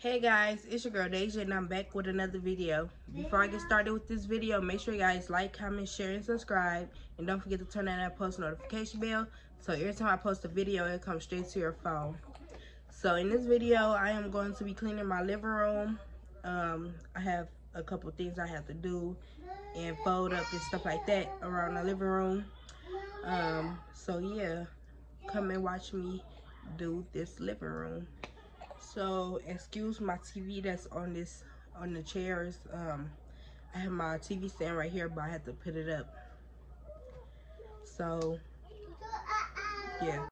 Hey guys, it's your girl Deja and I'm back with another video. Before I get started with this video, make sure you guys like, comment, share, and subscribe. And don't forget to turn on that post notification bell so every time I post a video, it comes straight to your phone. So in this video, I am going to be cleaning my living room. Um, I have a couple things I have to do and fold up and stuff like that around the living room. Um, so yeah, come and watch me do this living room. So excuse my TV that's on this on the chairs. Um, I have my TV stand right here, but I have to put it up. So yeah.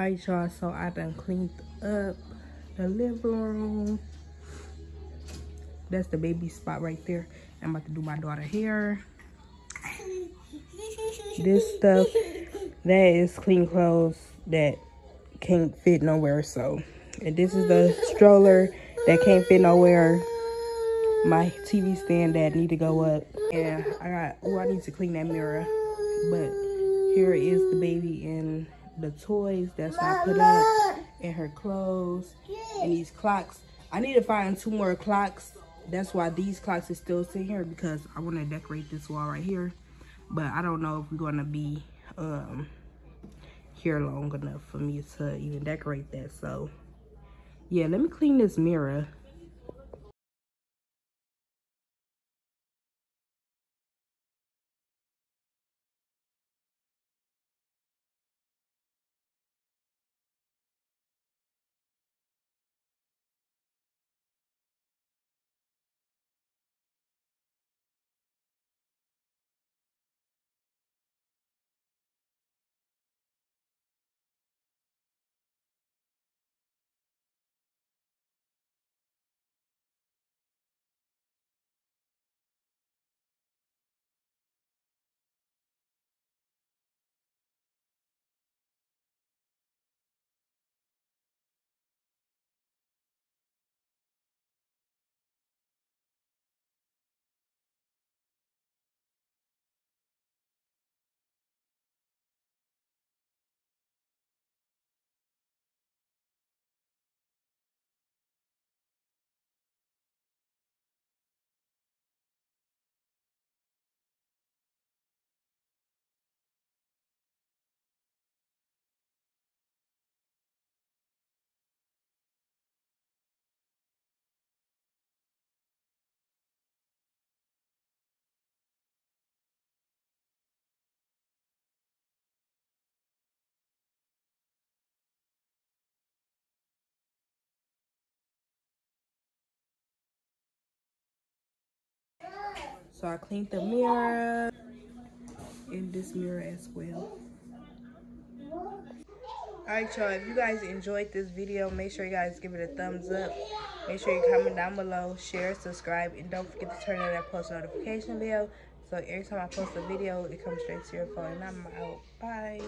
Alright, y'all. So I done cleaned up the living room. That's the baby spot right there. I'm about to do my daughter hair. This stuff, that is clean clothes that can't fit nowhere. So, and this is the stroller that can't fit nowhere. My TV stand that need to go up. Yeah, I got, oh, I need to clean that mirror. But here is the baby and the toys that's not put up and her clothes and these clocks. I need to find two more clocks. That's why these clocks is still sitting here because I want to decorate this wall right here. But I don't know if we're going to be um, here long enough for me to even decorate that. So, yeah, let me clean this mirror. So I cleaned the mirror and this mirror as well. Alright y'all, if you guys enjoyed this video, make sure you guys give it a thumbs up. Make sure you comment down below, share, subscribe, and don't forget to turn on that post notification bell. So every time I post a video, it comes straight to your phone. And I'm out. Bye.